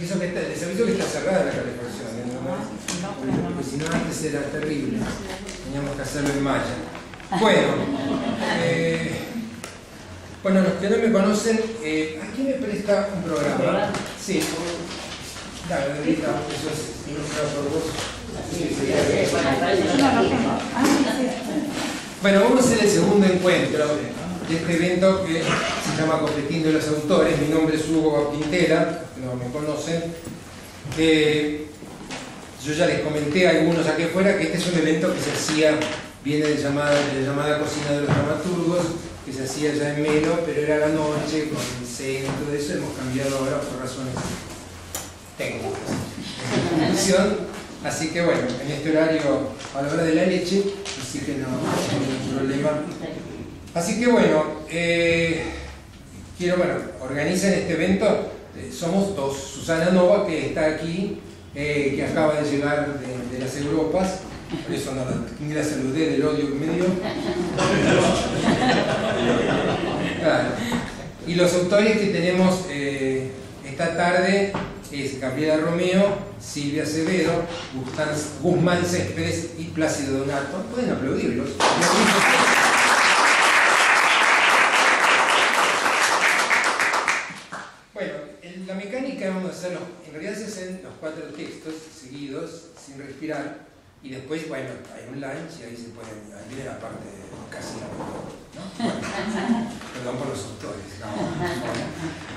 Y eso que está, les aviso que está cerrada la calefacción, ¿eh? ¿no? porque si no antes era terrible, teníamos que hacerlo en malla. Bueno, eh, bueno, los que no me conocen, eh, ¿a quién me presta un programa? Sí, dale, Dorita, eso es ilustrado por vos. Sí, sí, bueno, vamos a hacer el segundo encuentro de este evento que se llama Competiendo los Autores. Mi nombre es Hugo Quintela, no me conocen. Eh, yo ya les comenté a algunos aquí afuera que este es un evento que se hacía, viene de llamada, de llamada Cocina de los Dramaturgos, que se hacía ya en Melo, pero era la noche, con cena y todo eso, hemos cambiado ahora por razones técnicas. Así que bueno, en este horario, a la hora de la leche, así que no, hay ningún problema. Así que bueno, eh, quiero, bueno, organizan este evento, eh, somos dos, Susana Nova, que está aquí, eh, que acaba de llegar de, las Europas, por eso no, ni la saludé del odio que me dio. Y los autores que tenemos esta tarde es Gabriela Romeo, Silvia Acevedo, Guzmán Céspedes y Plácido Donato. Pueden aplaudirlos. Bueno, la mecánica vamos a hacerlo, en realidad se hacen los cuatro textos seguidos, sin respirar, y después, bueno, hay un lunch y ahí se puede, ahí viene la parte casi la ¿no? perdón por los autores.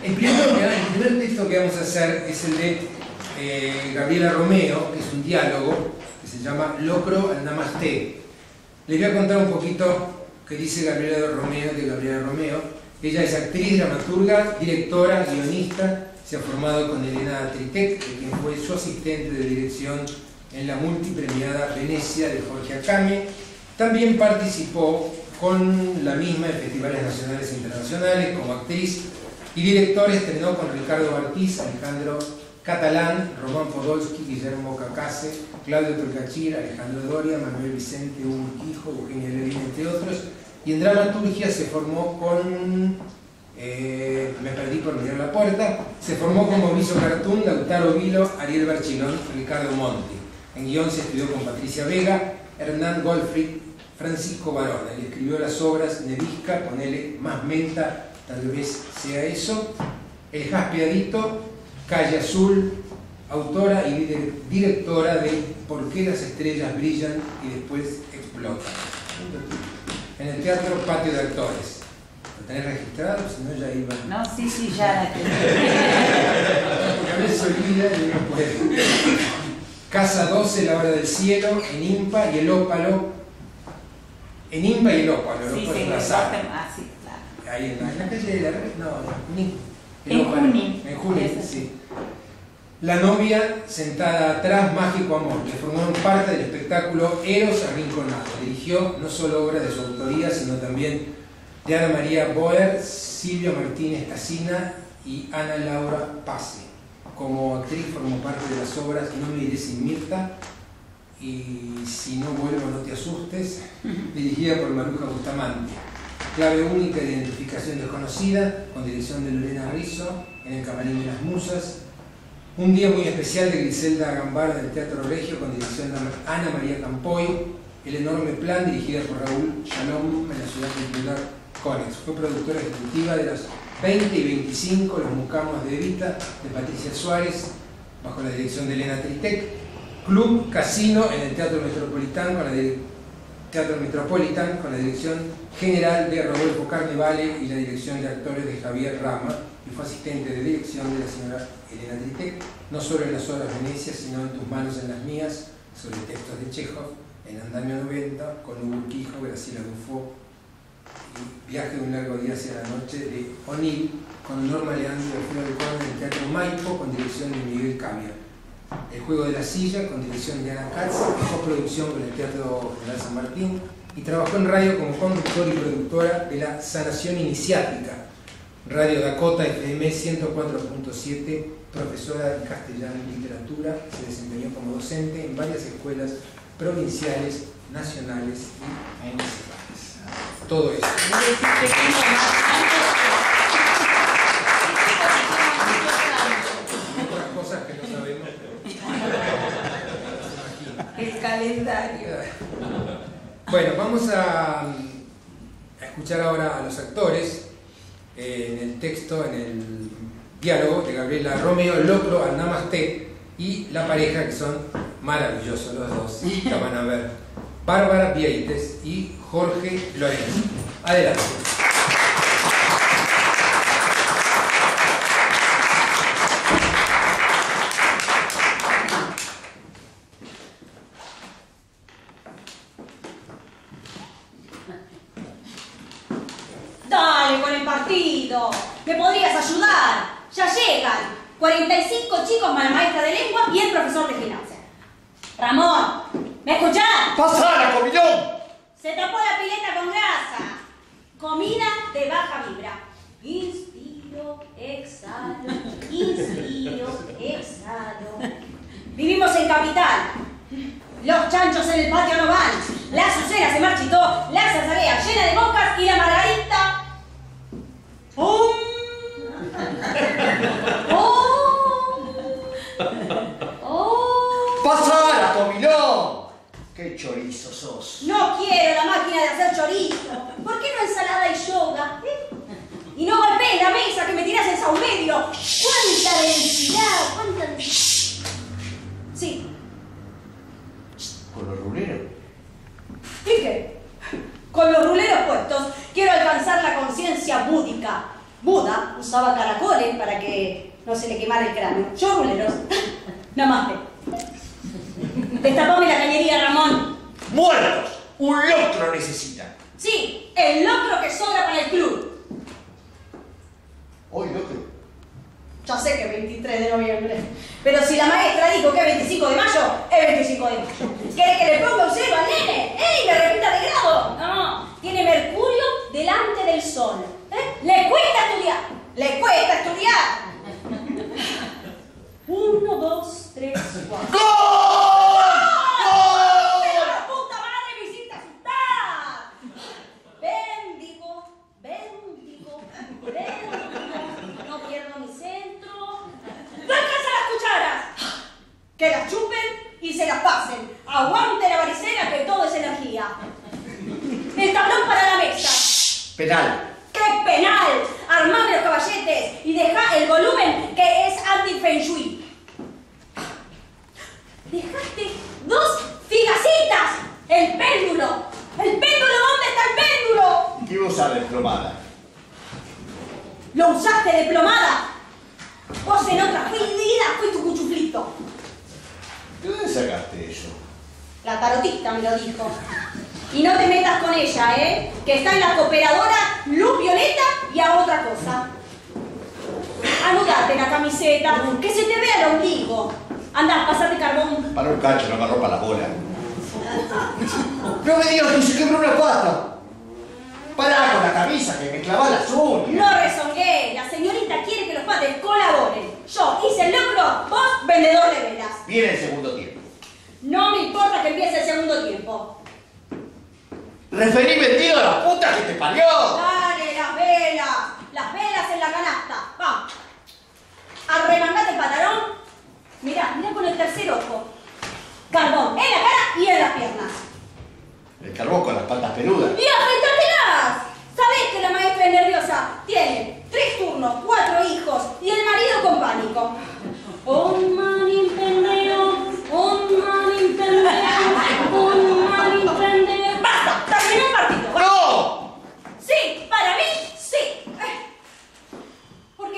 El, primer, texto que vamos a hacer es el de eh, Gabriela Romeo, que es un diálogo que se llama Locro al Namaste. Les voy a contar un poquito qué dice Gabriela Romeo de Gabriela Romeo. Ella es actriz, dramaturga, directora, guionista, se ha formado con Elena Tritec, quien fue su asistente de dirección en la multipremiada Venecia de Jorge Acame. También participó con la misma en festivales nacionales e internacionales como actriz y director. Estrenó con Ricardo Bartiz, Alejandro Catalán, Román Podolsky, Guillermo Cacase, Claudio Turcachir, Alejandro Doria, Manuel Vicente, Hugo Quijo, Eugenia Levin, entre otros. Y en dramaturgia se formó con eh, me perdí por mirar la puerta, se formó con Mauricio Cartún, Lautaro Vilo, Ariel Barchilón, Ricardo Monti. En guion se estudió con Patricia Vega, Hernán Goldfried, Francisco Barona. Él escribió las obras Nevisca, ponele más menta, tal vez sea eso. El Jaspiadito, Calle Azul, autora y directora de Por qué las estrellas brillan y después explotan. En el Teatro Patio de Actores. ¿Lo tenés registrado? Si no, ya iba. No, sí, sí, ya Porque a veces olvida y no puede. Casa 12, La Hora del Cielo, en Impa y el Ópalo. En Impa y el Ópalo, sí, sí, la ah, sí, claro. Ahí en la, calle de la no, en Junín. En Junín, sí. La novia sentada atrás, Mágico Amor, que formaron parte del espectáculo Eros Arrinconado. Dirigió no solo obras de su autoría, sino también de Ana María Boer, Silvia Martínez Casina y Ana Laura Pase como actriz formó parte de las obras No me iré sin Mirta y Si no vuelvo no te asustes, dirigida por Maruja Bustamante. Clave única de identificación desconocida, con dirección de Lorena Rizzo, en el Camarín de las Musas. Un día muy especial de Griselda Gambara del Teatro Regio, con dirección de Ana María Campoy. El enorme plan, dirigida por Raúl Shalom en la ciudad popular Fue productora ejecutiva de las 20 y 25, Los Mucamos de Evita, de Patricia Suárez, bajo la dirección de Elena Tritec. Club Casino en el Teatro Metropolitano con la Metropolitan dirección general de Rodolfo Carnevale y la dirección de actores de Javier Rama y fue asistente de dirección de la señora Elena Tritec, no solo en las obras Venecia, sino en Tus manos en las mías, sobre textos de Chekhov, en Andamio 90, con Hugo Quijo, Graciela Dufo, Viaje de un largo día hacia la noche de O'Neill con Norma Leandro Flor de Corona en el Teatro Maipo con dirección de Miguel Cavia. El Juego de la Silla con dirección de Ana Katz, coproducción con el Teatro General San Martín y trabajó en radio como conductor y productora de la Sanación Iniciática, Radio Dakota FM 104.7, profesora de castellano y literatura, se desempeñó como docente en varias escuelas provinciales, nacionales y municipales todo eso. Otras cosas que no sabemos. El calendario. Bueno, vamos a, escuchar ahora a los actores eh, en el texto, en el diálogo de Gabriela Romeo, Locro al Namaste y la pareja que son maravillosos los dos, la van a ver. Bárbara Vieites y Jorge Lorenzo. Adelante. Dale con el partido. ¿Me podrías ayudar? Ya llegan. 45 chicos más la maestra de lengua y el profesor de gimnasia. Ramón, ¿me escuchás? ¡Pasala, comillón! Se tapó la pileta con grasa. Comida de baja vibra. Inspiro, exhalo, inspiro, exhalo. Vivimos en capital. Los chanchos en el patio no van. La azucena se marchitó, la zazarea llena de moscas y la margarita. ¡Pum! ¡Oh! ¡Oh! ¡Pasala, comillón! ¡Qué chorizo sos! No quiero la máquina de hacer chorizo. ¿Por qué no ensalada y yoga? eh? Y no golpees la mesa que me tirás en saumerio. ¡Cuánta densidad! ¡Cuánta densidad! Sí. ¿Con los ruleros? ¿Y qué? Con los ruleros puestos, quiero alcanzar la conciencia búdica. Buda usaba caracoles para que no se le quemara el cráneo. Yo ruleros. Namaste. Destapame la cañería, Ramón. ¡Muertos! ¡Un locro necesitan! Sí, el locro que sobra para el club. Hoy locro. Ya sé que es 23 de noviembre. Pero si la maestra dijo que es 25 de mayo, es 25 de mayo. ¿Quiere que le ponga un cero al nene? ¡Ey! ¿Me repita de grado? No, tiene Mercurio delante del sol. ¿Eh? ¡Le cuesta estudiar! ¡Le cuesta estudiar! Uno, dos, tres, cuatro. ¡Gol! ¡Pero la puta madre me hiciste asustar! Bendigo, bendigo, bendigo. No pierdo mi centro. ¡No alcanza las cucharas! Que las chupen y se las pasen. Aguante la varicela que todo es energía. El tablón para la mesa. Penal. ¡Qué penal! Armame los caballetes y deja el volumen que es anti-feng shui. Dejaste dos figacitas. El péndulo. ¿El péndulo? ¿Dónde está el péndulo? ¿Qué usar de plomada? ¿Lo usaste de plomada? Vos en otra vida fue tu cuchuflito. ¿De dónde sacaste eso? La tarotista me lo dijo. Y no te metas con ella, ¿eh? Que está en la cooperadora luz violeta y a otra cosa. Anudate la camiseta, que se te vea el ombligo. Anda, pasate carbón. Para un cacho, no me rompa la bola. No me digas que se quebró una pata. Pará con la camisa, que me clavó las uñas. No rezongué, la señorita quiere que los padres colaboren. Yo hice el logro, vos vendedor de velas. Viene el segundo tiempo. No me importa que empiece el segundo tiempo. Referí vendido a la puta que te parió. Dale, las velas, las velas en la canasta. Va. Arremangate el pantalón. Mirá, mirá con el tercer ojo. Carbón en la cara y en las piernas. El carbón con las patas peludas. ¡Y afeitártelas! ¿Sabés que la maestra es nerviosa? Tiene tres turnos, cuatro hijos y el marido con pánico. Un manimpeneo, un manimpeneo, un manimpeneo. ¡Basta! ¡Terminó el partido! ¡Va! ¡No! Sí, para mí, sí. Eh, ¿Por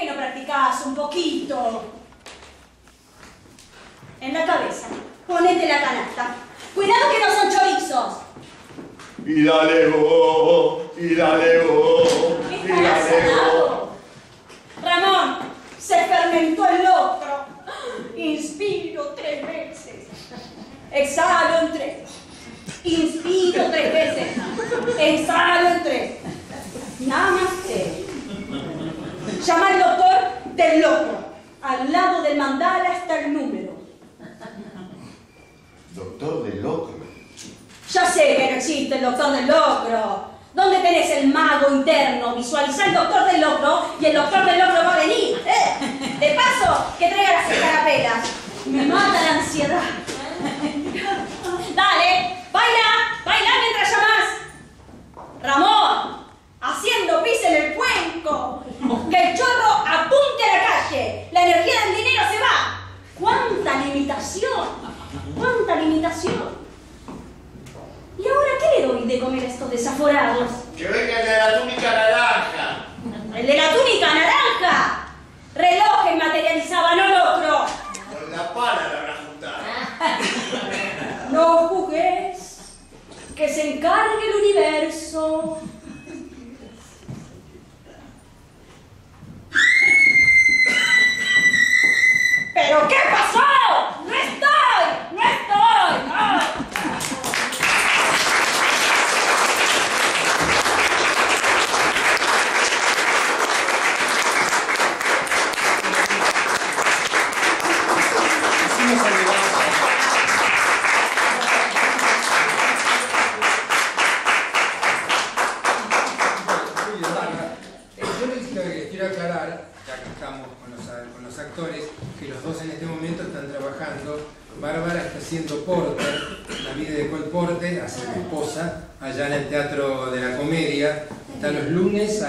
un poquito? En la cabeza. Ponete la canasta. Cuidado que no son chorizos. Y dale vos, y dale vos, y dale vos. Ramón, se fermentó el locro. Inspiro tres veces. Exhalo en tres. Inspiro tres veces. Exhalo en tres. Namaste. Llama al doctor de loca. Al lado del mandala está el número. Doctor de locro. Ya sé que no existe el doctor de locro. ¿Dónde tenés el mago interno? Visualizá el doctor de locro y el doctor de locro va a venir. ¿eh? De paso, que traiga las escarapelas. Me mata la ansiedad. Dale, baila, baila mientras llamas. Ramón, haciendo pis en el cuenco, que el chorro apunte a la calle, la energía del dinero se va. ¡Cuánta limitación! ¡Cuánta limitación! ¿Y ahora qué le doy de comer a estos desaforados? ¡Que venga el de la túnica naranja! ¡El de la túnica naranja! ¡Relojes materializaban no locro! Con la pala la habrá juntado. no juzgues, que se encargue el universo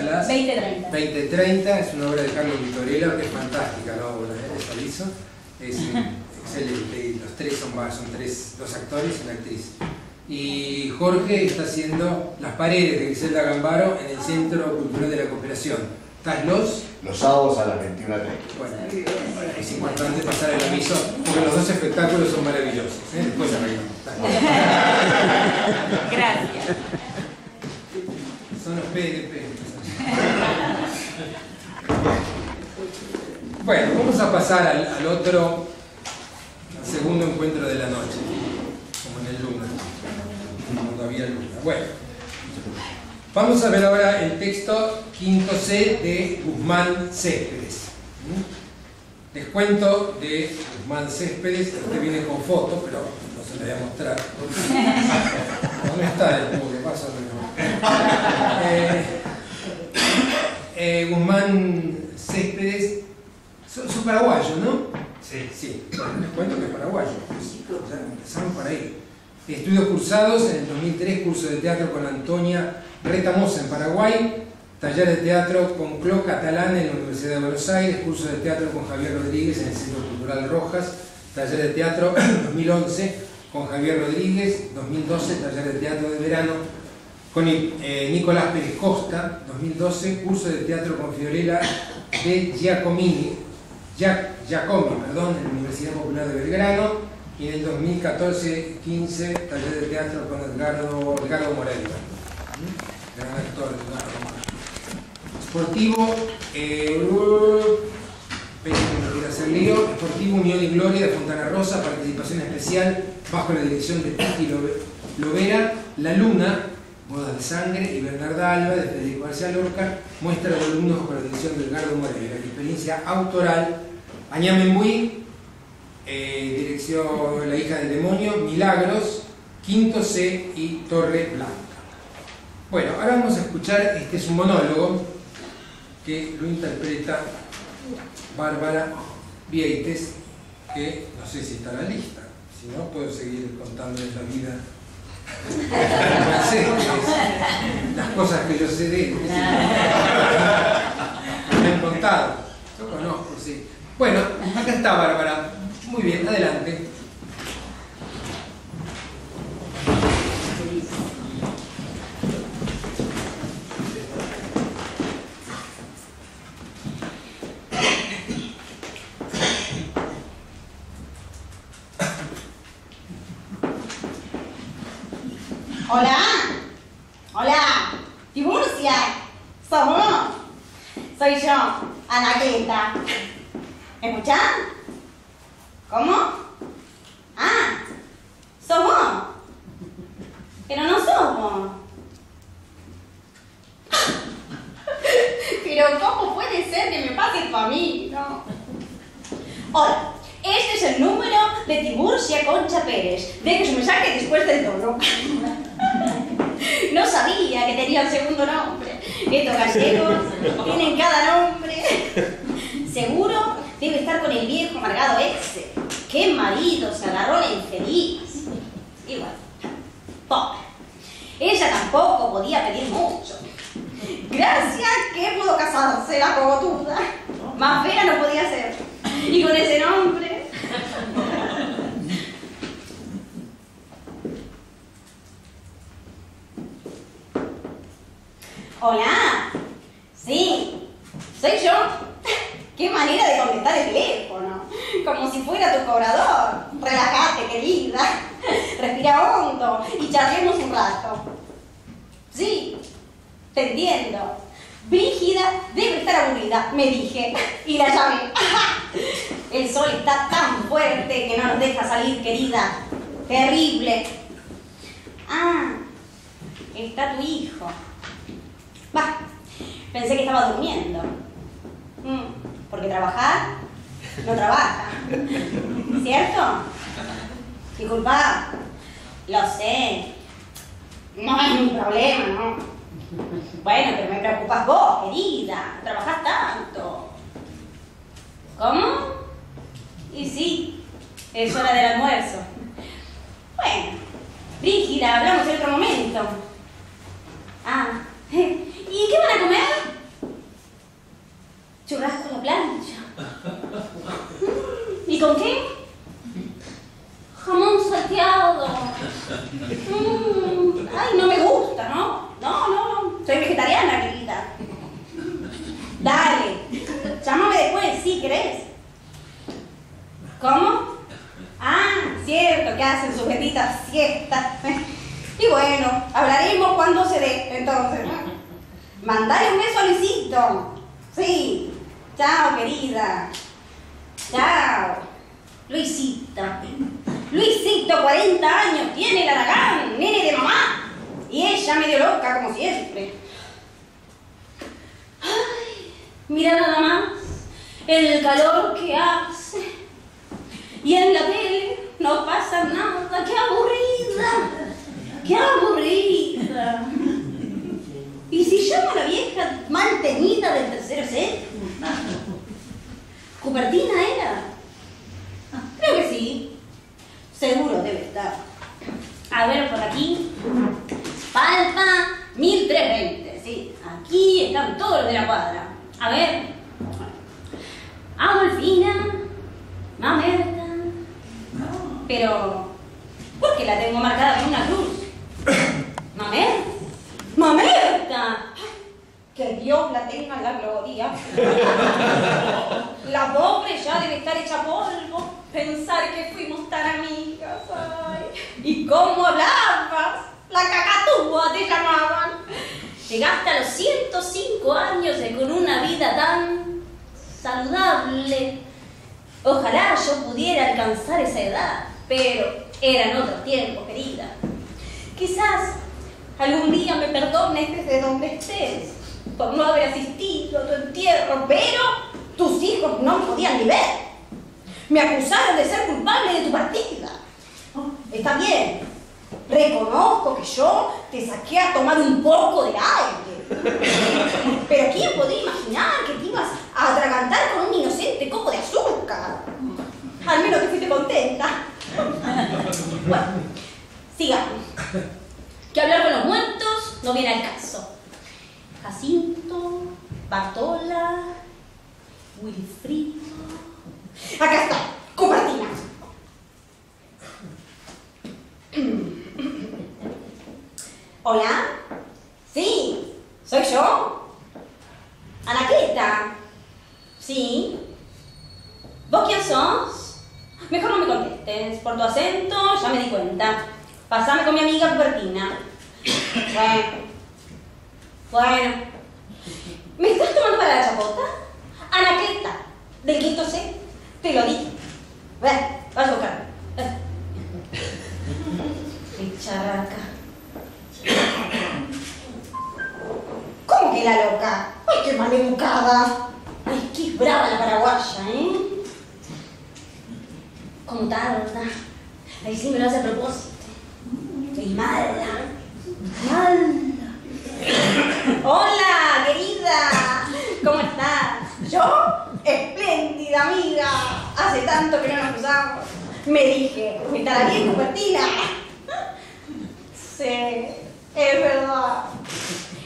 las 20-30. 2030 es una obra de Carlos Vitorella que es fantástica la obra, ¿eh? les aviso. Es excelente los tres son, son tres, dos actores y una actriz. Y Jorge está haciendo Las Paredes de Griselda Gambaro en el Centro Cultural de la Cooperación. ¿Estás los? Los sábados a las 21.30. Bueno, es importante pasar el aviso porque los dos espectáculos son maravillosos. ¿eh? Después arreglamos. Gracias. Son los PDP. Bueno, vamos a pasar al, otro al segundo encuentro de la noche, como en el Luna, cuando había Luna. Bueno, vamos a ver ahora el texto quinto C de Guzmán Céspedes. Les cuento de Guzmán Céspedes, este viene con foto, pero no se lo voy a mostrar. ¿Dónde está el pobre? Pásamelo. Eh, eh, Guzmán Céspedes, son, son paraguayos, ¿no? Sí. Sí, bueno, les cuento que es paraguayo. pues, Ya empezamos por ahí. Estudios cursados en el 2003, curso de teatro con Antonia Retamosa en Paraguay, taller de teatro con Clo Catalán en la Universidad de Buenos Aires, curso de teatro con Javier Rodríguez en el Centro Cultural Rojas, taller de teatro 2011 con Javier Rodríguez, 2012 taller de teatro de verano con eh, Nicolás Pérez Costa, 2012 curso de teatro con Fiorella de Giacomini, Giac- Giacomi, perdón, en la Universidad Popular de Belgrano y en el 2014-15 taller de teatro con Edgardo, Edgardo. ¿Mm? Gran actor Edgardo Moreira. Sportivo, eh, uh, hacer lío. Sportivo Unión y Gloria de Fontana Rosa, participación especial bajo la dirección de Titi Lovera, La Luna, Boda de Sangre y Bernarda Alba de Federico García Lorca, muestra de alumnos bajo la dirección de Edgardo Moreira, experiencia autoral, Añamembuí, eh, dirección La hija del demonio, Milagros, Quinto C y Torre Blanca. Bueno, ahora vamos a escuchar, este es un monólogo que lo interpreta Bárbara Vieites, que no sé si está la lista, si no puedo seguir contándoles la vida. Es- las cosas que yo sé de él. Me han contado, yo conozco, sí. Bueno, acá está Bárbara. Muy bien, adelante. Hola. Hola. Tiburcia. ¿Sos vos? Soy yo, Anaqueta. ¿Me escuchás? ¿Cómo? Ah, sos vos. Pero no sos vos. Pero ¿cómo puede ser que me pase esto a mí? No. Hola, este es el número de Tiburcia Concha Pérez. Deje su mensaje después del tono. No sabía que tenía un segundo nombre. Estos gallegos tienen cada nombre. Seguro debe estar con el viejo amargado ese. ¡Qué marido se agarró la infeliz! Y bueno, pobre. Ella tampoco podía pedir mucho. Gracias que pudo casarse la cogotuda. Más fea no podía ser. Y con ese nombre. Hola. Sí, soy yo. Qué manera de contestar el teléfono. Como si fuera tu cobrador. Relájate, querida. Respira hondo y charlemos un rato. Sí, te entiendo. Brígida debe estar aburrida, me dije, y la llamé. El sol está tan fuerte que no nos deja salir, querida. Terrible. Ah, está tu hijo. Va, pensé que estaba durmiendo. Mm, porque trabajar no trabaja. ¿Cierto? Disculpa, lo sé. No es un problema, ¿no? Bueno, pero me preocupas vos, querida. Trabajás tanto. ¿Cómo? Y sí, es hora del almuerzo. Bueno, Brígida, hablamos en otro momento. Ah, ¿y qué van a comer? Churrasco a la plancha. ¿Y con qué? Jamón salteado. Mm, ay, no me gusta, ¿no? No, no, no. Soy vegetariana, querida. Dale. Llámame después, ¿sí querés? ¿Cómo? Ah, cierto, que hacen sujetitas siestas. Y bueno, hablaremos cuando se dé, entonces. Mandale un beso a Luisito. Sí. Chao, querida. Chao. Luisito. Luisito, 40 años, tiene el aragán, nene de mamá. Y ella medio loca, como siempre. Ay, mira nada más el calor que hace. Y en la tele no pasa nada. ¡Qué aburrida! ¡Qué aburrida! ¿Y si llamo a la vieja mantenida del tercero set? ¿Cupertina era? Creo que sí. Seguro debe estar. A ver, por aquí. Palpa 1320. Sí, aquí están todos los de la cuadra. A ver. Adolfina. Mamerta. Pero, ¿por qué la tengo marcada con una cruz? ¿Mamerta? ¡Mamerta! Que Dios la tenga en la gloria. La pobre ya debe estar hecha polvo. Pensar que fuimos tan amigas. Ay. ¿Y cómo hablabas? La cacatúa te llamaban. Llegaste a los 105 años y con una vida tan saludable. Ojalá yo pudiera alcanzar esa edad, pero eran otros tiempos, querida. Quizás algún día me perdones desde donde estés por no haber asistido a tu entierro, pero tus hijos no me podían ni ver. Me acusaron de ser culpable de tu partida. Está bien, reconozco que yo te saqué a tomar un poco de aire. Pero ¿quién podría imaginar que te ibas a atragantar con un inocente copo de azúcar? Al menos que fuiste contenta. Bueno, sigamos. Que hablar con los muertos no viene al caso. Jacinto, Bartola, Wilfrido. Acá está, Cupertina. ¿Hola? Sí, soy yo. Anaqueta. Sí. ¿Vos quién sos? Mejor no me contestes. Por tu acento ya me di cuenta. Pasame con mi amiga Cupertina. Bueno. Bueno. ¿Me estás tomando para la chapota? Anacleta, del quinto C. Te lo dije. Ven, vas a buscar. Bicharraca. ¿Cómo que la loca? ¡Ay, qué maleducada! ¡Ay, qué brava la paraguaya, eh! ¿Cómo tarda? Ahí sí me lo hace a propósito. Estoy mala. Mala. Hola, querida. ¿Cómo estás? ¿Yo? Espléndida amiga. Hace tanto que no nos cruzamos. Me dije, ¿estará bien Cupertina? Sí, es verdad.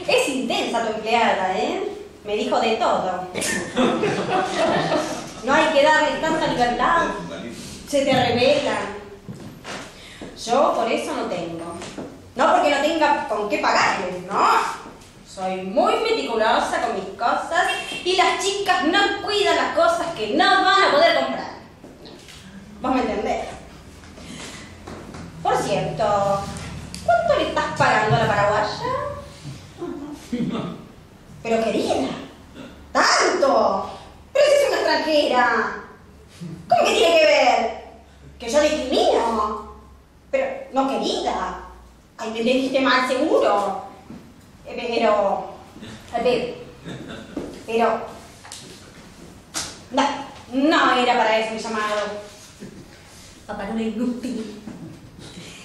Es intensa tu empleada, ¿eh? Me dijo de todo. No hay que darle tanta libertad. Se te revelan. Yo por eso no tengo. No porque no tenga con qué pagarles, no. Soy muy meticulosa con mis cosas y las chicas no cuidan las cosas que no van a poder comprar. ¿Vos me entendés? Por cierto, ¿cuánto le estás pagando a la paraguaya? Pero querida, ¡tanto! Pero si es una extranjera. ¿Cómo que tiene que ver? Que yo discrimino. Pero, no querida. Ay, me dijiste mal seguro. Eh, Pero, pero, no, no era para eso mi llamado. Papá, no inútil.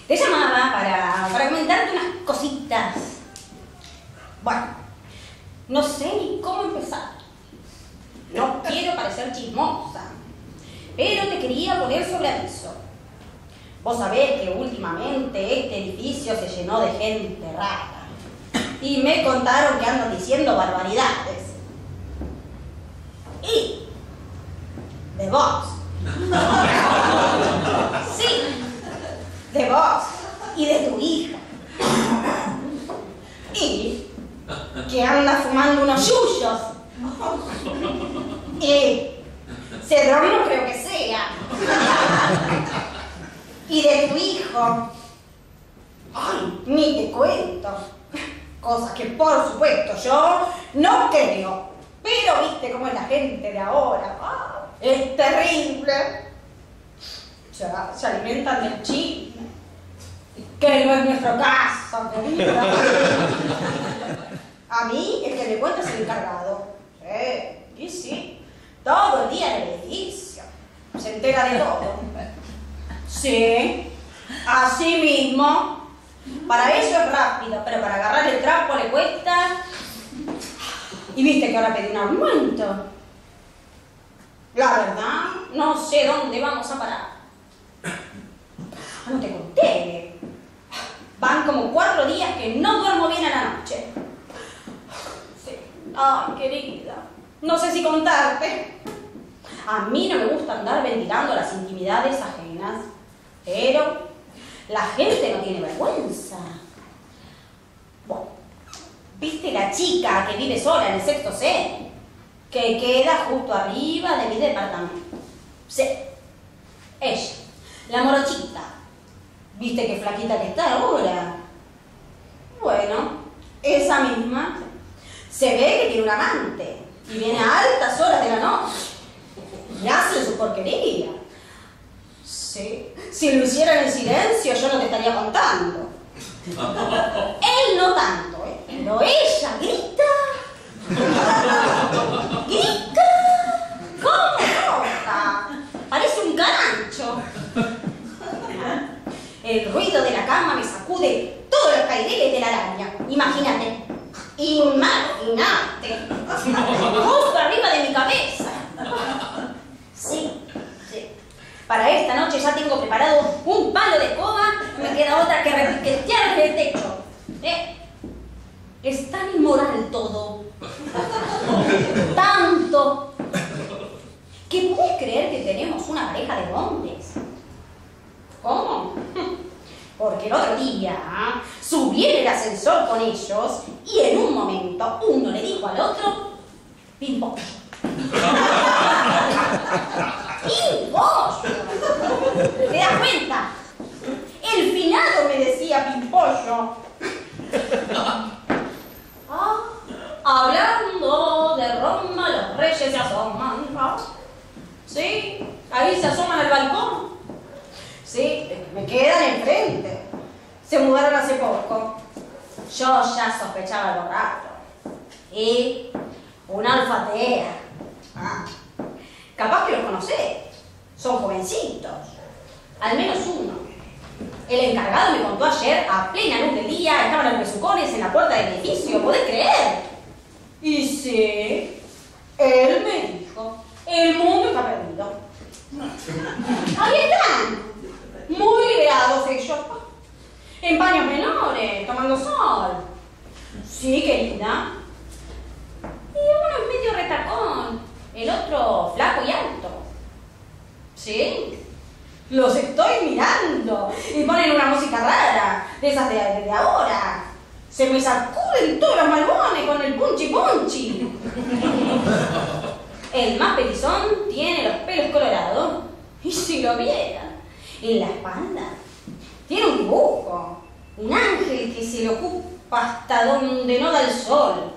Te llamaba para, para comentarte unas cositas. Bueno, no sé ni cómo empezar. No quiero parecer chismosa, pero te quería poner sobre aviso. Vos sabés que últimamente este edificio se llenó de gente rara. Y me contaron que andan diciendo barbaridades. Y de vos. Sí, de vos y de tu hija. Y que anda fumando unos yuyos. Y cedrón no creo que sea. Y de tu hijo. Ay, ni te cuento. Cosas que por supuesto yo no creo. Pero viste cómo es la gente de ahora. Ah, es terrible. Se, se alimentan del chisme. Que no es nuestro caso, querida. A mí el que me cuenta es el encargado. Y sí. Todo el día en el edificio. Se entera de todo. Sí, así mismo. Para eso es rápido, pero para agarrar el trapo le cuesta. Y viste que ahora pedí un aumento. La verdad, no sé dónde vamos a parar. Ah, No te conté. Van como cuatro días que no duermo bien a la noche. Sí. Ay, querida. No sé si contarte. A mí no me gusta andar ventilando las intimidades ajenas. Pero la gente no tiene vergüenza. Bueno, ¿viste la chica que vive sola en el sexto C? Que queda justo arriba de mi departamento. Sí, ella, la morochita. ¿Viste qué flaquita que está ahora? Bueno, esa misma se ve que tiene un amante y viene a altas horas de la noche y hace su porquería. Sí, si lo hicieran en silencio yo no te estaría contando. Él no tanto, ¿eh? pero ella grita. ¡Grita! ¿Cómo grita? Parece un carancho. El ruido de la cama me sacude todos los caireles de la araña. Imagínate. Imagínate. Justo arriba de mi cabeza. Sí, sí. Para esta noche ya tengo preparado un palo de escoba, me queda otra que repiquetear el techo. ¿Eh? Es tan inmoral todo. Tanto. Que puedes creer que tenemos una pareja de hombres. ¿Cómo? Porque el otro día ¿ah? subí en el ascensor con ellos y en un momento uno le dijo al otro, pimpollo. ¡Pimpollo! ¿Te das cuenta? El finado me decía pimpollo. Ah, hablando de Roma, los reyes se asoman. ¿no? ¿Sí? Ahí se asoman al balcón. Sí, me quedan enfrente. Se mudaron hace poco. Yo ya sospechaba lo raro. Y una alfatea. Ah, capaz que los conocés. Son jovencitos. Al menos uno. El encargado me contó ayer, a plena luz del día, estaban los besucones en la puerta del edificio. ¿Podés creer? Y sí, él me dijo, el mundo está perdido. Ahí están. Muy liberados ellos. En baños menores, tomando sol. Sí, querida. Y uno es medio retacón, el otro flaco y alto. Sí. Los estoy mirando. Y ponen una música rara, de esas de, de ahora. Se me sacuden todos los malbones con el punchi punchi. El más pelizón tiene los pelos colorados. Y si lo vieran, en la espalda tiene un dibujo. Un ángel que se lo ocupa hasta donde no da el sol.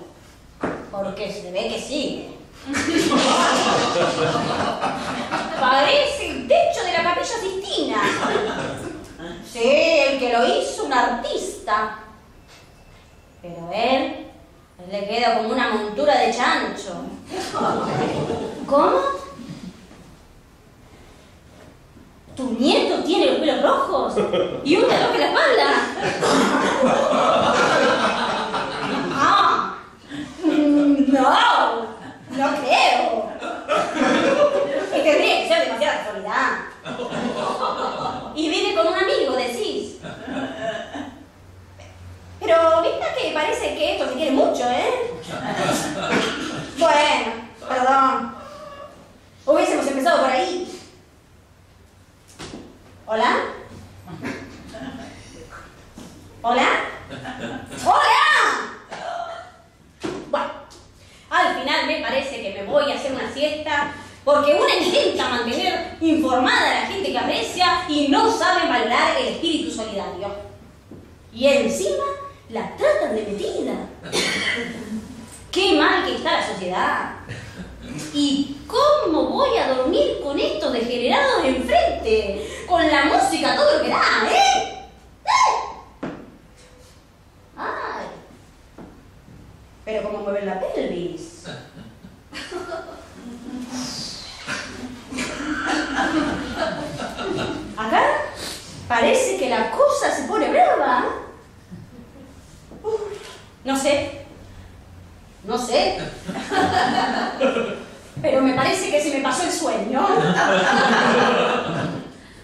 Porque se ve que sigue. Parece el techo de la capilla Sistina. Sí, el que lo hizo un artista. Pero él le queda como una montura de chancho. ¿Cómo? ¿Tu nieto tiene los pelos rojos? ¿Y un reloj en la espalda? No, no creo. Y tendría que ser demasiada casualidad. Y viene con un amigo, decís. Pero viste que parece que esto se quiere mucho, ¿eh? Bueno, perdón. Hubiésemos empezado por ahí. ¿Hola? ¿Hola? ¡Hola! Bueno, al final me parece que me voy a hacer una siesta porque una intenta mantener informada a la gente que aprecia y no sabe valorar el espíritu solidario. Y encima la tratan de metida. Qué mal que está la sociedad. ¿Y cómo voy a dormir con estos degenerados enfrente? Con la música todo lo que da, ¿eh? ¿Eh? ¡Ay! Pero como mueven la pelvis. Acá parece que la cosa se pone brava. No sé. No sé. Pero me parece que se me pasó el sueño.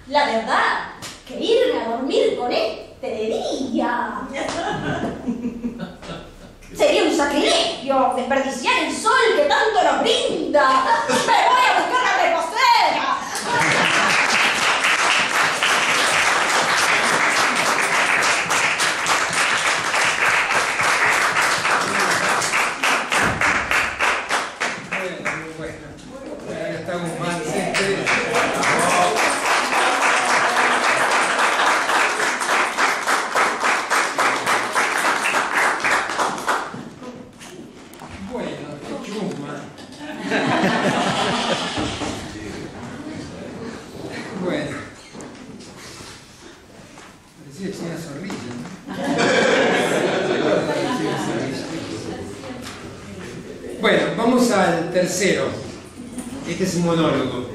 La verdad, que irme a dormir con este de día. Sería un sacrilegio desperdiciar el sol que tanto nos brinda. ¡Me voy a buscar la reposera! Bueno, bueno. Ahora estamos más decentes. Bueno, qué chuma. Bueno. Parecía China Zorrilla, ¿no? Parecía Zorrilla. Bueno, vamos al tercero. Este es un monólogo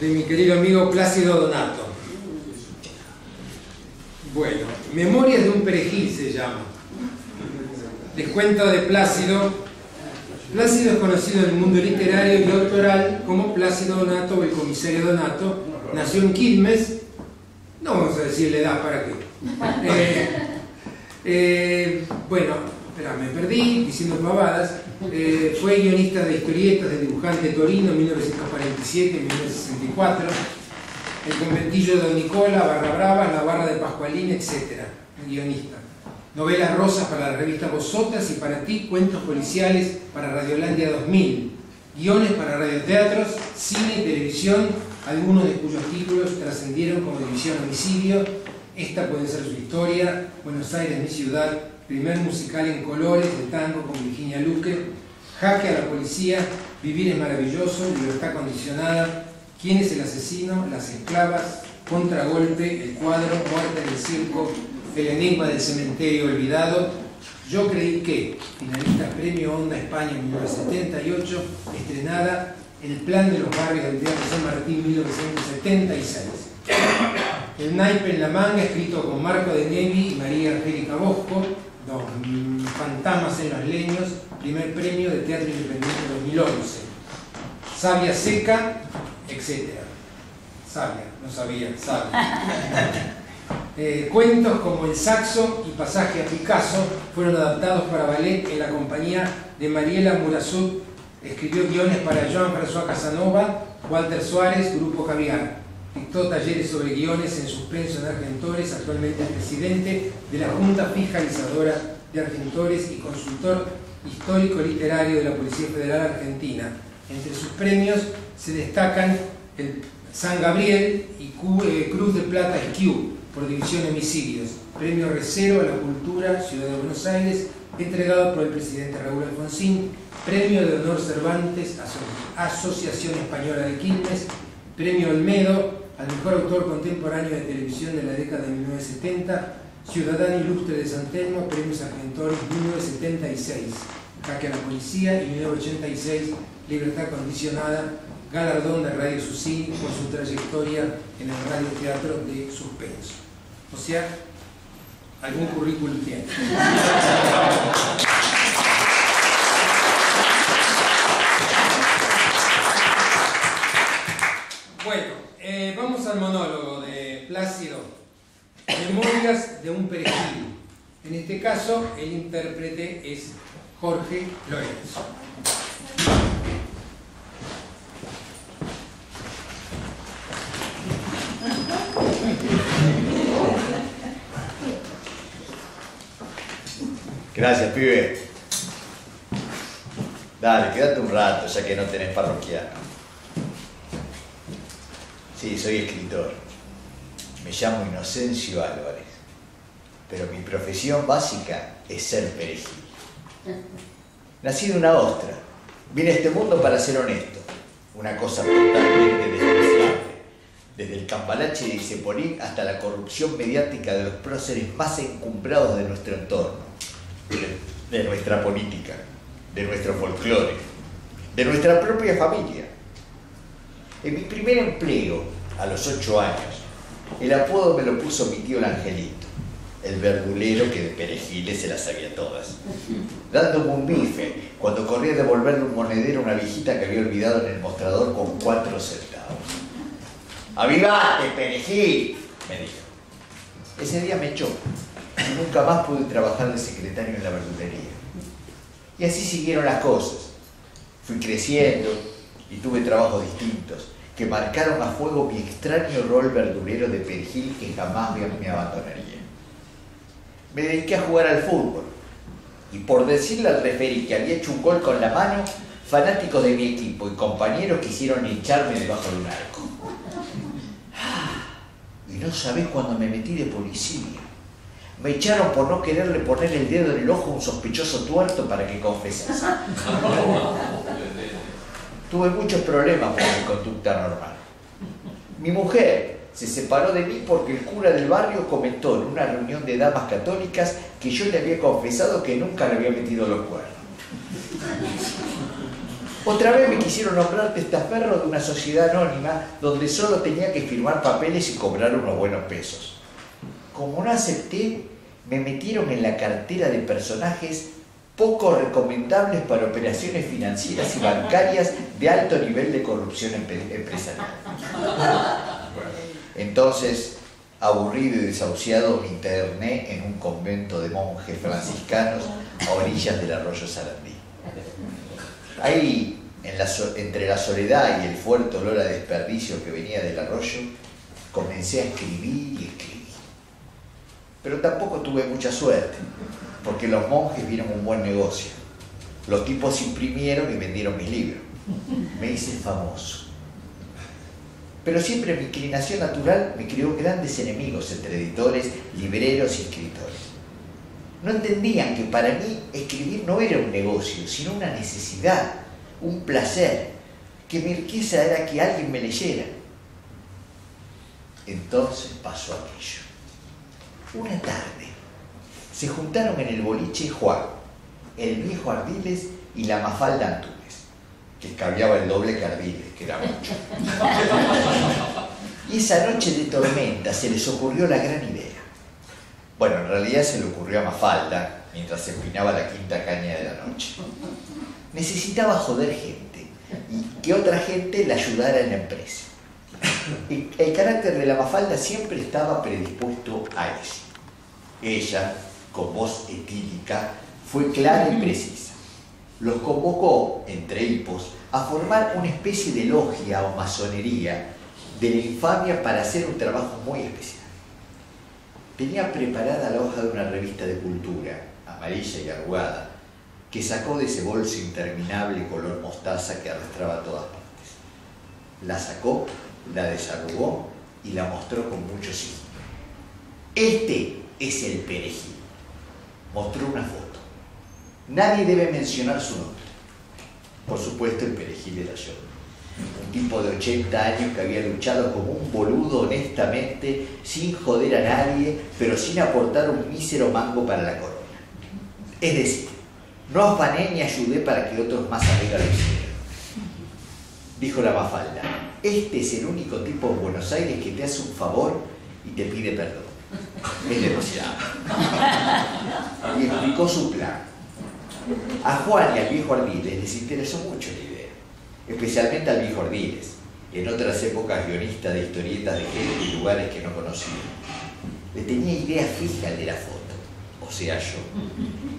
de mi querido amigo Plácido Donato. Bueno, Memorias de un perejil se llama. Les cuento de Plácido. Plácido es conocido en el mundo literario y doctoral como Plácido Donato o el comisario Donato. Nació en Quilmes. No vamos a decir la edad, ¿para qué? Eh, eh, bueno, espera, me perdí diciendo pavadas. Eh, fue guionista de historietas de dibujante Torino en 1947 y 1964. El conventillo de Don Nicola, Barra Brava, La Barra de Pascualín, etc. Guionista. Novelas rosas para la revista Ti, cuentos policiales para Radiolandia 2000. Guiones para radioteatros, cine y televisión, algunos de cuyos títulos trascendieron como División Homicidio, Esta puede ser su historia, Buenos Aires, mi ciudad, primer musical en colores de tango con Virginia Luque, Jaque a la policía, Vivir es maravilloso, Libertad condicionada, ¿Quién es el asesino? Las esclavas, Contragolpe, El cuadro, Muerte en el circo, El enigma del cementerio olvidado, Yo creí que, finalista Premio Onda España en 1978, estrenada El plan de los barrios del Teatro San Martín 1976. El naipe en la manga, escrito con Marco de Nevi y María Angélica Bosco, Dos fantasmas en los leños, primer premio de Teatro Independiente 2011. Sabia seca, etc. Sabia, no sabía, sabia. Eh, cuentos como El saxo y Pasaje a Picasso fueron adaptados para ballet en la compañía de Mariela Murazut. Escribió guiones para Joan François Casanova, Walter Suárez, Grupo Caviar. dictó talleres sobre guiones en suspenso en Argentores, actualmente es presidente de la Junta Fiscalizadora de Argentores y consultor histórico literario de la Policía Federal Argentina. Entre sus premios se destacan el San Gabriel y eh, Cruz de Plata Q por División de Homicidios, Premio Recero a la Cultura Ciudad de Buenos Aires, entregado por el presidente Raúl Alfonsín, Premio de Honor Cervantes, Asociación Española de Quilmes, Premio Olmedo al mejor autor contemporáneo de televisión de la década de 1970, Ciudadano Ilustre de San Telmo, Premios Argentores 1976, Jaque a la Policía y 1986, Libertad Condicionada, galardón de Radio Susí por su trayectoria en el radio teatro de suspenso. O sea, algún currículum tiene. Bueno, eh, vamos al monólogo de Plácido. Memorias de un perejil. En este caso, el intérprete es Jorge Lorenzo. Gracias, pibe. Dale, quédate un rato, ya que no tenés parroquiano. Sí, soy escritor. Me llamo Inocencio Álvarez. Pero mi profesión básica es ser perejil. Nací de una ostra. Vine a este mundo para ser honesto. Una cosa totalmente despreciable. Desde el cambalache de Iseporín hasta la corrupción mediática de los próceres más encumbrados de nuestro entorno de nuestra política, de nuestro folclore, de nuestra propia familia. En mi primer empleo, a los ocho años, el apodo me lo puso mi tío el Angelito, el verdulero que de perejiles se las sabía todas, dándome un bife cuando corría a devolverle un monedero a una viejita que había olvidado en el mostrador con cuatro centavos. ¡Avivate, perejil! me dijo. Ese día me echó nunca más pude trabajar de secretario en la verdulería. Y así siguieron las cosas. Fui creciendo y tuve trabajos distintos que marcaron a fuego mi extraño rol verdulero de perejil que jamás me abandonaría. Me dediqué a jugar al fútbol y por decirle al referí que había hecho un gol con la mano, fanáticos de mi equipo y compañeros quisieron echarme debajo de un arco. Y no sabés cuando me metí de policía me echaron por no quererle poner el dedo en el ojo a un sospechoso tuerto para que confesase. Tuve muchos problemas con mi conducta normal. Mi mujer se separó de mí porque el cura del barrio comentó en una reunión de damas católicas que yo le había confesado que nunca le había metido los cuernos. Otra vez me quisieron nombrar testaferro de una sociedad anónima donde solo tenía que firmar papeles y cobrar unos buenos pesos. Como no acepté, me metieron en la cartera de personajes poco recomendables para operaciones financieras y bancarias de alto nivel de corrupción empresarial. Entonces, aburrido y desahuciado, me interné en un convento de monjes franciscanos a orillas del arroyo Sarandí. Ahí, entre la soledad y el fuerte olor a desperdicio que venía del arroyo, comencé a escribir y escribir pero tampoco tuve mucha suerte, porque los monjes vieron un buen negocio. Los tipos imprimieron y vendieron mis libros. Me hice famoso. Pero siempre mi inclinación natural me creó grandes enemigos entre editores, libreros y escritores. No entendían que para mí escribir no era un negocio, sino una necesidad, un placer, que mi riqueza era que alguien me leyera. Entonces pasó aquello. Una tarde se juntaron en el boliche Juan, el viejo Ardiles y la Mafalda Antunes, que escabiaba el doble que Ardiles, que era mucho. Y esa noche de tormenta se les ocurrió la gran idea. Bueno, en realidad se le ocurrió a Mafalda mientras se empinaba la quinta caña de la noche. Necesitaba joder gente y que otra gente la ayudara en la empresa. El carácter de la Mafalda siempre estaba predispuesto a eso. Ella, con voz etílica, fue clara y precisa. Los convocó, entre hipos, a formar una especie de logia o masonería de la infamia para hacer un trabajo muy especial. Tenía preparada la hoja de una revista de cultura, amarilla y arrugada, que sacó de ese bolso interminable color mostaza que arrastraba a todas partes. La sacó, la desarrugó y la mostró con mucho signo. Este es el perejil. Mostró una foto. Nadie debe mencionar su nombre. Por supuesto, el perejil era yo. Un tipo de 80 años que había luchado como un boludo honestamente, sin joder a nadie, pero sin aportar un mísero mango para la corona. Es decir, no afané ni ayudé para que otros más arriba lo hicieran. Dijo la Mafalda, este es el único tipo en Buenos Aires que te hace un favor y te pide perdón. Es demasiado. Y explicó su plan. A Juan y al viejo Ardiles les interesó mucho la idea, especialmente al viejo Ardiles, en otras épocas guionista de historietas de gente y lugares que no conocía. Le tenía idea fija de la foto, o sea yo.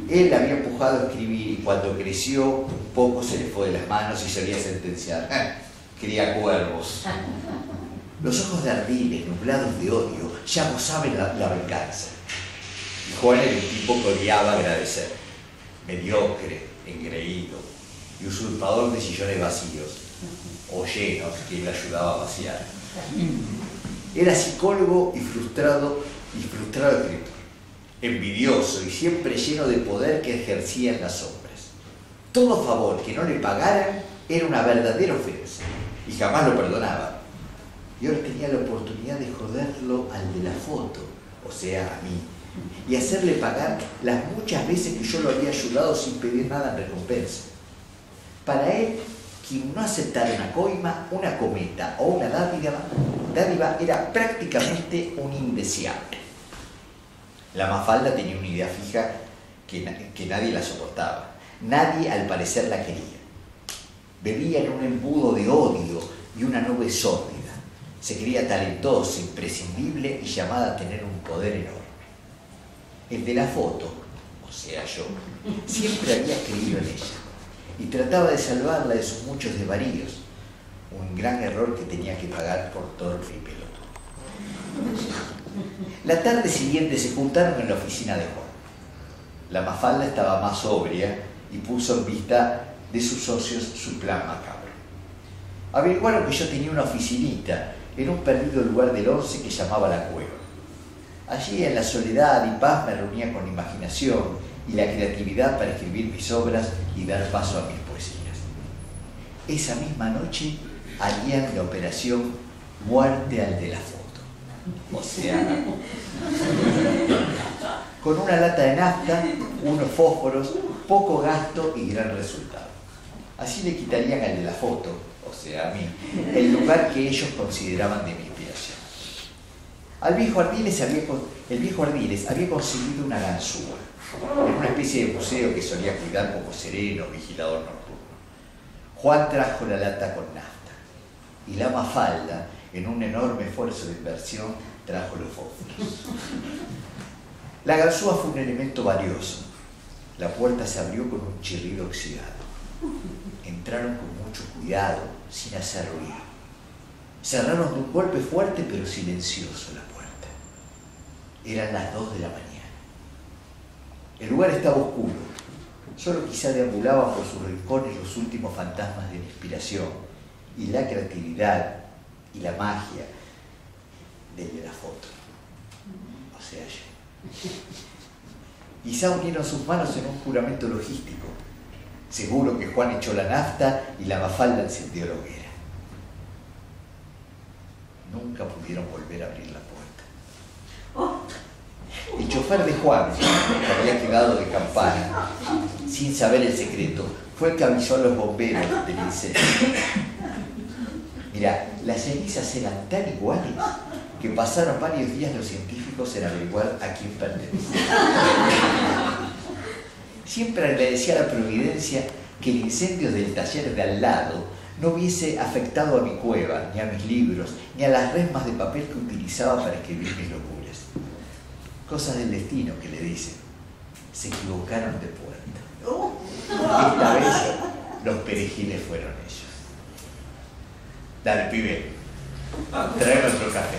Él había empujado a escribir y cuando creció un poco se le fue de las manos y solía sentenciar, cría cuervos. Los ojos de Ardiles, nublados de odio, ya gozaban la, venganza. Y Juan era un tipo que odiaba agradecer, mediocre, engreído y usurpador de sillones vacíos o llenos que le ayudaba a vaciar. Era psicólogo y frustrado y frustrado escritor, envidioso y siempre lleno de poder que ejercía en las sombras. Todo favor que no le pagaran era una verdadera ofensa y jamás lo perdonaba. Y ahora tenía la oportunidad de joderlo al de la foto, o sea, a mí, y hacerle pagar las muchas veces que yo lo había ayudado sin pedir nada en recompensa. Para él, quien no aceptara una coima, una cometa o una dádiva, dádiva era prácticamente un indeseable. La Mafalda tenía una idea fija que, que nadie la soportaba. Nadie al parecer la quería. Bebía en un embudo de odio y una nube sórdida. Se creía talentosa, imprescindible y llamada a tener un poder enorme. El de la foto, o sea yo, siempre había creído en ella y trataba de salvarla de sus muchos desvaríos, un gran error que tenía que pagar por torpe y pelotudo. La tarde siguiente se juntaron en la oficina de Juan. La Mafalda estaba más sobria y puso en vista de sus socios su plan macabro. Averiguaron que yo tenía una oficinita en un perdido lugar del once que llamaba La Cueva. Allí en la soledad y paz me reunía con la imaginación y la creatividad para escribir mis obras y dar paso a mis poesías. Esa misma noche harían la operación Muerte al de la foto. O sea, con una lata de nafta, unos fósforos, poco gasto y gran resultado. Así le quitarían al de la foto, o sea, a mí, el lugar que ellos consideraban de mi inspiración. Al viejo Ardiles había, el viejo Ardiles había conseguido una ganzúa, en una especie de museo que solía cuidar como sereno, vigilador nocturno. Juan trajo la lata con nafta y la mafalda, en un enorme esfuerzo de inversión, trajo los fósforos. La ganzúa fue un elemento valioso. La puerta se abrió con un chirrido oxidado. Entraron con mucho cuidado, sin hacer ruido. Cerraron de un golpe fuerte pero silencioso la puerta. Eran las dos de la mañana. El lugar estaba oscuro. Solo quizá deambulaban por sus rincones los últimos fantasmas de la inspiración y la creatividad y la magia de la foto. O sea, yo. Quizá unieron sus manos en un juramento logístico. Seguro que Juan echó la nafta y la mafalda encendió la hoguera. Nunca pudieron volver a abrir la puerta. El chofer de Juan, que había quedado de campana, sin saber el secreto, fue el que avisó a los bomberos del incendio. Mira, las cenizas eran tan iguales que pasaron varios días los científicos en averiguar a quién pertenece. Siempre agradecía a la providencia que el incendio del taller de al lado no hubiese afectado a mi cueva, ni a mis libros, ni a las resmas de papel que utilizaba para escribir mis locuras. Cosas del destino que le dicen. Se equivocaron de puerta. Esta vez los perejiles fueron ellos. Dale, pibe, Trae nuestro café.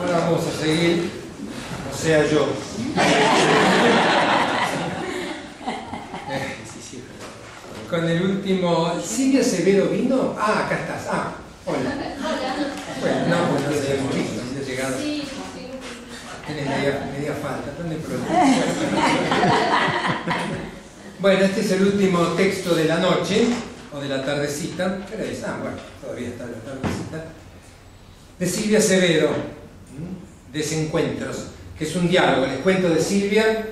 Ahora vamos a seguir, o sea yo. Eh, Con el último. ¿Silvia Acevedo vino? Ah, acá estás. Ah, hola. Bueno, no, pues no te hemos visto, no he llegado. Sí, sí. Tienes media, media falta, ¿dónde problema? Bueno, este es el último texto de la noche, o de la tardecita. ¿Qué hora es? Ah, bueno, todavía está la tardecita. De Silvia Acevedo, ¿m? Desencuentros, que es un diálogo. Les cuento de Silvia,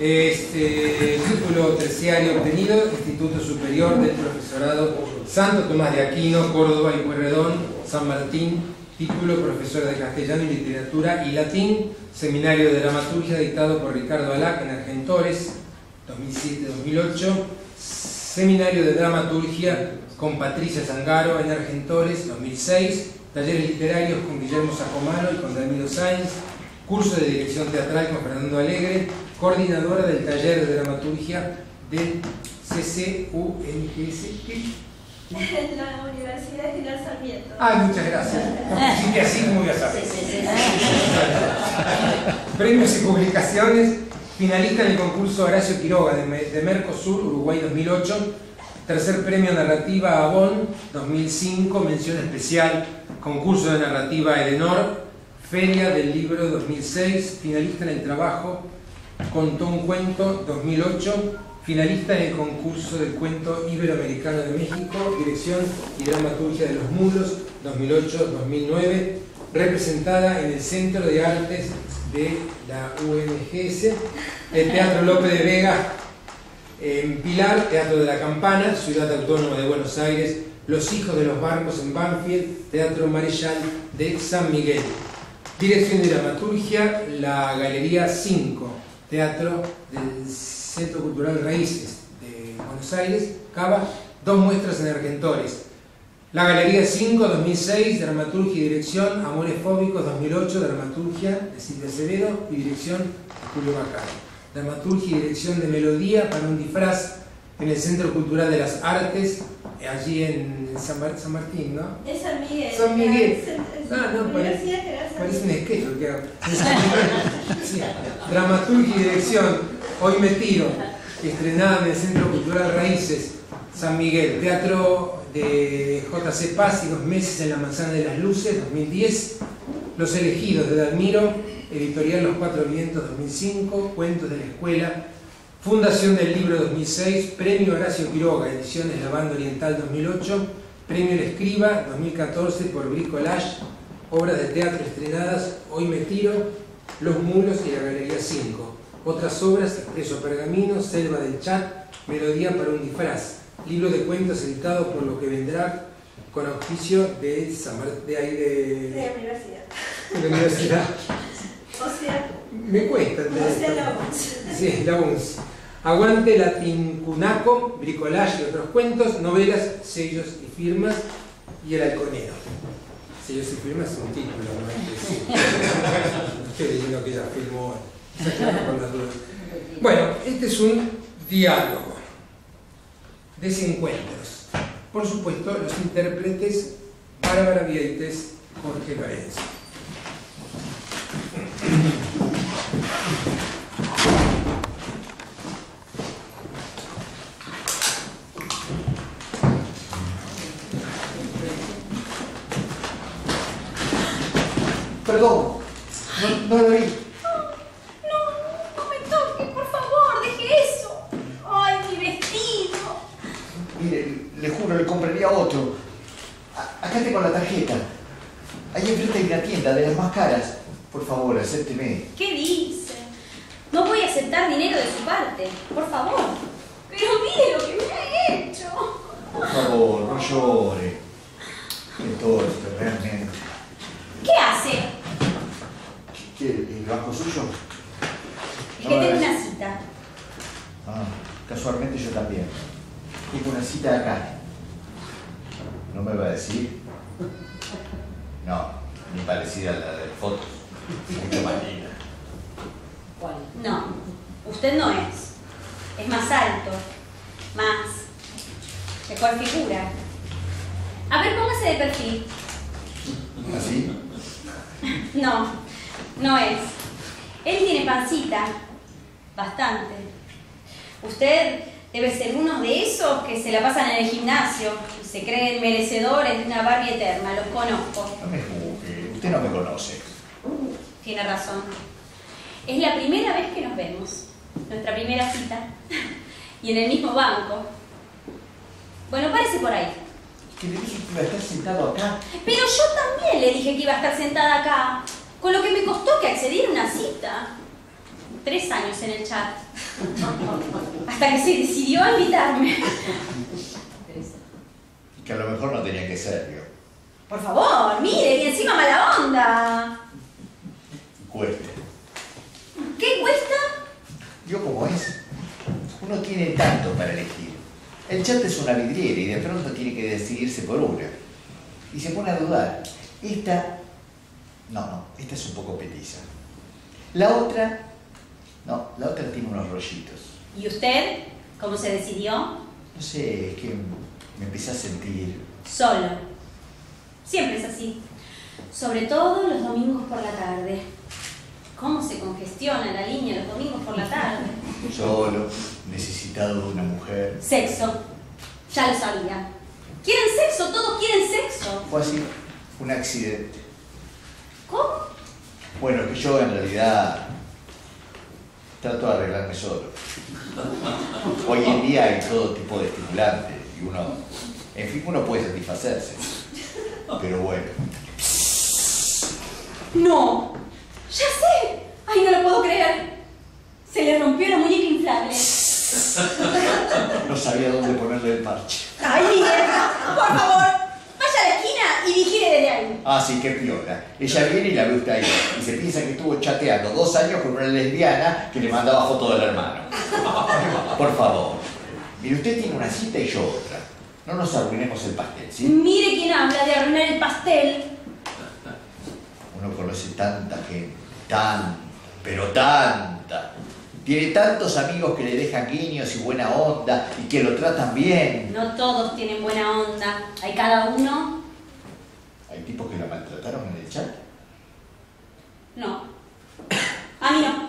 este título terciario obtenido, Instituto Superior del Profesorado Santo Tomás de Aquino, Córdoba y Pueyrredón, San Martín, título profesor de castellano y literatura y latín, seminario de dramaturgia dictado por Ricardo Alac en Argentores, 2007-2008, seminario de dramaturgia con Patricia Zangaro en Argentores, 2006, talleres literarios con Guillermo Sacomano y con Ramiro Sáenz, curso de dirección teatral con Fernando Alegre, coordinadora del taller de dramaturgia del CCUNS. En la Universidad General Sarmiento. Ah, muchas gracias. Así que así como voy a saber. Sí, sí, sí. Premios y publicaciones. Finalista en el concurso Horacio Quiroga de, de Mercosur, Uruguay 2008. Tercer premio Narrativa Avon 2005. Mención especial. Concurso de Narrativa Elenor. Feria del Libro 2006. Finalista en el trabajo Contó un cuento 2008. Finalista en el concurso del cuento Iberoamericano de México. Dirección y dramaturgia de los mulos 2008-2009 representada en el Centro de Artes de la UNGS, el Teatro López de Vega, en Pilar, Teatro de la Campana, Ciudad Autónoma de Buenos Aires, Los Hijos de los Barcos en Banfield, Teatro Marechal de San Miguel. Dirección de Dramaturgia, la Galería 5, Teatro del Centro Cultural Raíces de Buenos Aires, Cava, dos muestras en Argentores. La Galería 5, 2006, Dramaturgia y Dirección, Amores Fóbicos, 2008, Dramaturgia de Silvia Acevedo y Dirección de Julio Bacaro. Dramaturgia y Dirección de Melodía para un disfraz en el Centro Cultural de las Artes, allí en San, Mar- San Martín, ¿no? Es San Miguel. San Miguel. Ah, no, parece- Parece un sketch lo que hago. Sí. Dramaturgia y Dirección, Hoy me tiro, estrenada en el Centro Cultural Raíces, San Miguel, Teatro de J.C. Paz y dos meses en la Manzana de las Luces, 2010, Los Elegidos de Dalmiro, Editorial Los Cuatro Vientos, 2005, Cuentos de la Escuela, Fundación del Libro 2006, Premio Horacio Quiroga, Ediciones La Banda Oriental 2008, Premio El Escriba 2014 por Bricolage, obras de teatro estrenadas Hoy me tiro, Los Mulos y la Galería 5. Otras obras, Expreso Pergamino, Selva del Chat, Melodía para un disfraz, libro de cuentos editado por Lo que vendrá con auspicio de, San Mar- de, ahí De de, la universidad. de la universidad. O sea, Me cuesta o sea, la UNS. Sí, la UNS. Aguante Latincunaco, Bricolage y otros cuentos, novelas, sellos y firmas y El Halconero. Sellos y firmas es un título, no es que estoy diciendo que ella firmó. Bueno, este es un diálogo, desencuentros. Por supuesto, los intérpretes Bárbara Vieites, Jorge Lorenzo. Perdón, no, no lo vi. No, no me toque, por favor, deje eso. Ay, mi vestido. Mire, le juro, le compraría otro. A- acá tengo la tarjeta. Ahí enfrente hay una tienda de las más caras. Por favor, acépteme. ¿Qué dice? No voy a aceptar dinero de su parte, por favor. Pero mire lo que me ha hecho. Por favor, no llore. Qué torpe, realmente. ¿Qué hace? ¿El banco suyo? Es que tengo una cita. Ah, casualmente yo también. Tengo una cita acá. ¿No me va a decir? No, ni parecida a la de fotos. Mucho más linda. No, usted no es. Es más alto, más. mejor figura. A ver, póngase de perfil. ¿Así? No, no es. Él tiene pancita, bastante. Usted debe ser uno de esos que se la pasan en el gimnasio y se creen merecedores de una Barbie eterna, los conozco. No me juzgue, usted no me conoce. Tiene razón. Es la primera vez que nos vemos, nuestra primera cita, y en el mismo banco. Bueno, parece por ahí. Que le dije que iba a estar sentado acá. Pero yo también le dije que iba a estar sentada acá, con lo que me costó que accediera a una cita. Tres años en el chat. Hasta que se decidió a invitarme. Que a lo mejor no tenía que ser yo. Por favor, mire, y encima mala onda. Cueste. ¿Qué cuesta? Yo como es. Uno tiene tanto para elegir. El chat es una vidriera y de pronto tiene que decidirse por una. Y se pone a dudar. Esta... No, no, esta es un poco petiza. La otra... No, la otra tiene unos rollitos. ¿Y usted? ¿Cómo se decidió? No sé, es que me empecé a sentir... Solo. Siempre es así. Sobre todo los domingos por la tarde. ¿Cómo se congestiona la línea los domingos por la tarde? Solo, necesitado de una mujer. Sexo. Ya lo sabía. ¿Quieren sexo? Todos quieren sexo. Fue así, un accidente. ¿Cómo? Bueno, que yo en realidad trato de arreglarme solo. Hoy en día hay todo tipo de estimulantes y uno, en fin, uno puede satisfacerse. Pero bueno, No. Ya sé. Ay, no lo puedo creer. Se le rompió la muñeca inflable. no sabía dónde ponerle el parche. Ay, Miguel, por favor, la esquina y vigile desde ahí. Ah, sí, qué piola. Ella viene y la ve usted ahí. Y se piensa que estuvo chateando dos años con una lesbiana que le mandaba foto del hermano. Por favor. Mire, usted tiene una cita y yo otra. No nos arruinemos el pastel, ¿sí? Mire quién habla de arruinar el pastel. Uno conoce tanta gente, tanta, pero tanta. Tiene tantos amigos que le dejan guiños y buena onda y que lo tratan bien. No todos tienen buena onda. Hay cada uno. Hay tipos que la maltrataron en el chat. No. A mí no.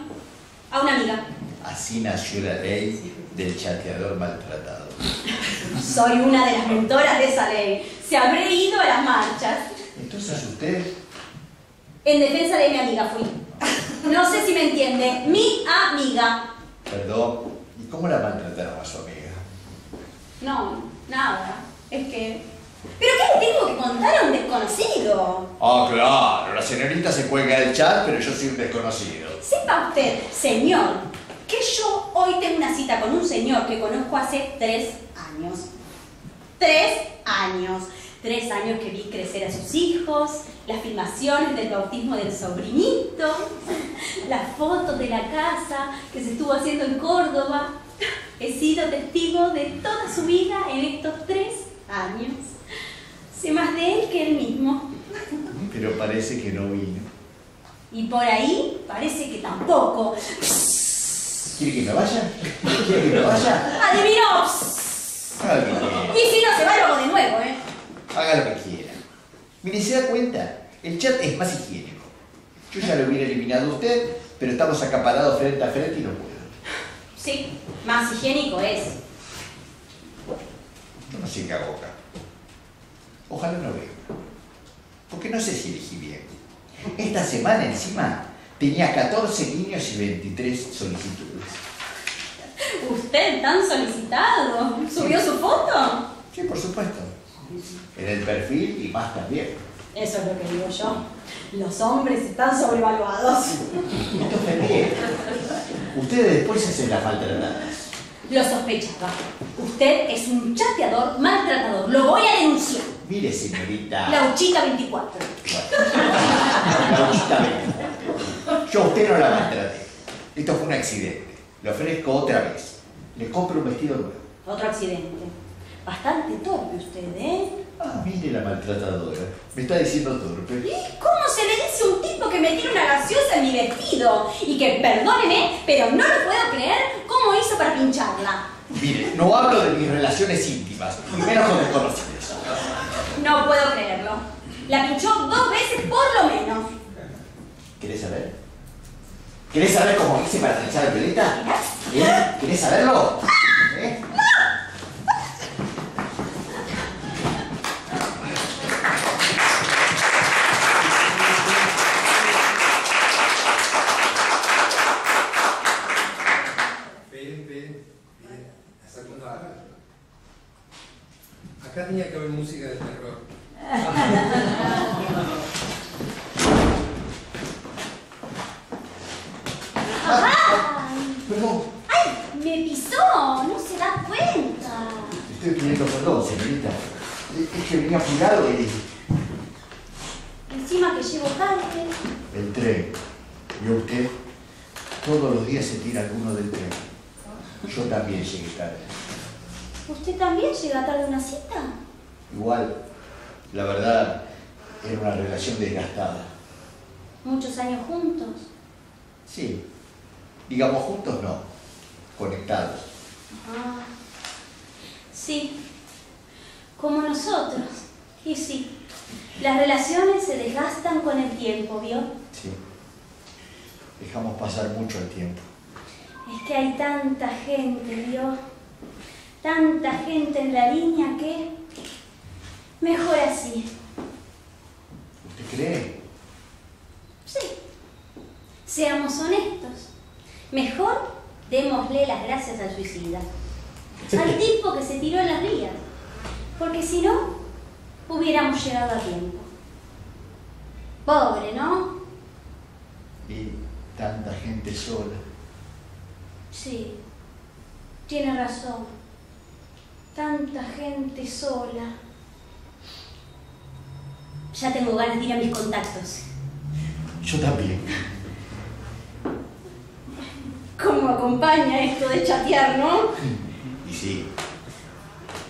A una amiga. Así nació la ley del chateador maltratado. Soy una de las mentoras de esa ley. Se habré ido a las marchas. Entonces usted, En defensa de mi amiga fui. No sé si me entiende. Mi amiga. perdón, ¿y cómo la maltrataron a su amiga? No, nada. Es que. ¿Pero qué le tengo que contar a un desconocido? Ah, claro, la señorita se cuelga del chat, pero yo soy un desconocido. Sepa usted, señor, que yo hoy tengo una cita con un señor que conozco hace tres años. Tres años. Tres años que vi crecer a sus hijos, las filmaciones del bautismo del sobrinito, las fotos de la casa que se estuvo haciendo en Córdoba. He sido testigo de toda su vida en estos tres años. Sé más de él que él mismo. Pero parece que no vino. Y por ahí parece que tampoco. ¿Quiere que me vaya? ¿Quiere que me vaya? ¡Adivinó! Y si no, se va luego de nuevo, ¿eh? Haga lo que quiera. Mire, ¿se da cuenta? El chat es más higiénico. Yo ya lo hubiera eliminado a usted, pero estamos acaparados frente a frente y no puedo. Sí, más higiénico es. No sé qué hago acá. Ojalá no venga. Porque no sé si elegí bien. Esta semana encima tenía 14 niños y 23 solicitudes. Usted tan solicitado. ¿Subió su foto? Sí, por supuesto. En el perfil y más también. Eso es lo que digo yo. Los hombres están sobrevaluados. Te ofendí. Ustedes después hacen las maltratadas. Lo sospechaba. Usted es un chateador maltratador. Lo voy a denunciar. Mire, señorita. La Uchita 24. Bueno, la uchita ve. Yo a usted no la maltraté. Esto fue un accidente. Le ofrezco otra vez. Le compro un vestido nuevo. Otro accidente. Bastante torpe usted, ¿eh? Ah, mire la maltratadora. Me está diciendo torpe. ¿Y cómo se le dice a un tipo que me tira una gaseosa en mi vestido? Y que, perdóneme, pero no lo puedo creer cómo hizo para pincharla. Mire, no hablo de mis relaciones íntimas, y menos con desconocidos. No puedo creerlo. La pinchó dos veces por lo menos. ¿Querés saber? ¿Querés saber cómo hice para pinchar a Violeta? ¿Eh? ¿Querés saberlo? ¿Eh? Acá tenía que haber música de terror. ¡Ay! Perdón, ¡Ay! ¡Me pisó! ¡No se da cuenta! estoy pidiendo perdón, señorita. Es que venía apurado y... Encima que llevo tarde. El tren. ¿Y usted? Todos los días se tira alguno del tren. Yo también llegué tarde. ¿Usted también llega tarde a una cita? Igual, la verdad, era una relación desgastada. Muchos años juntos. Sí, digamos juntos no, conectados. Ah, sí, como nosotros. Y sí, las relaciones se desgastan con el tiempo, ¿vio? Sí. Dejamos pasar mucho el tiempo. Es que hay tanta gente, ¿vio? Tanta gente en la línea que... Mejor así. ¿Usted cree? Sí. Seamos honestos. Mejor démosle las gracias al suicida. Al tipo que se tiró en las vías. Porque si no, hubiéramos llegado a tiempo. Pobre, ¿no? Y tanta gente sola. Sí. Tiene razón. Tanta gente sola. Ya tengo ganas de ir a mis contactos. Yo también. ¿Cómo acompaña esto de chatear, no? Y sí,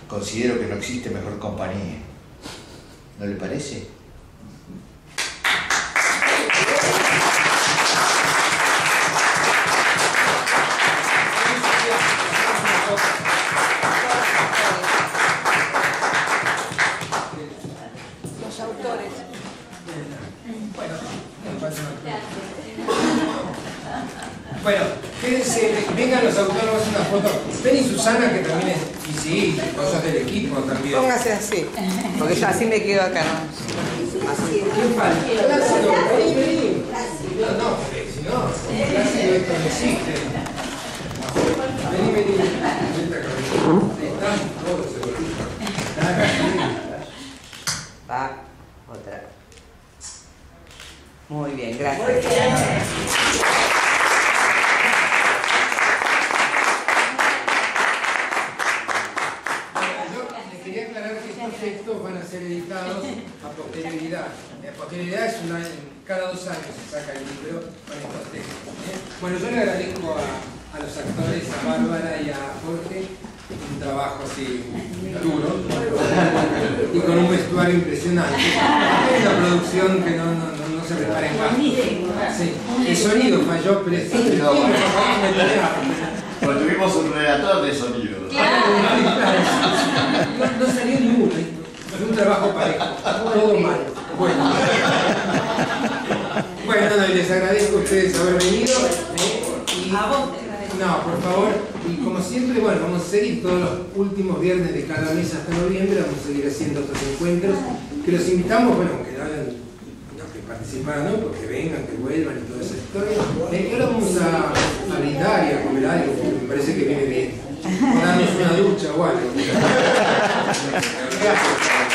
considero que no existe mejor compañía. ¿No le parece? Y sí, cosas del equipo también. Póngase así, porque yo así me quedo acá, ¿no? Así. Vení, vení. No, no, si no, Plácido esto no existe. Vení, vení. Están todos. Va, otra. Muy bien, gracias. Yo les quería aclarar que estos textos van a ser editados a posterioridad. La posterioridad es una, cada dos años se saca el libro con estos textos. ¿eh? Bueno, yo le agradezco a, a los actores, a Bárbara y a Jorge, un trabajo así duro y con un vestuario impresionante. Es una producción que no, no, no, no se repara en casa. Sí. El sonido falló, pero es No, bueno. no, Pero tuvimos un relator de sonido. no salió ninguno. Fue un trabajo parejo. Todo mal. Bueno. Bueno, no, y les agradezco a ustedes haber venido. ¿eh? Y- No, por favor. Y como siempre, bueno, vamos a seguir todos los últimos viernes de cada mes hasta noviembre. Vamos a seguir haciendo otros encuentros. Que los invitamos, bueno, que hagan, participaran, ¿no? Porque vengan, que vuelvan y toda esa historia. Eh, y ahora vamos a, a brindar y a comer algo, porque me parece que viene bien. O darnos una ducha o algo. Gracias.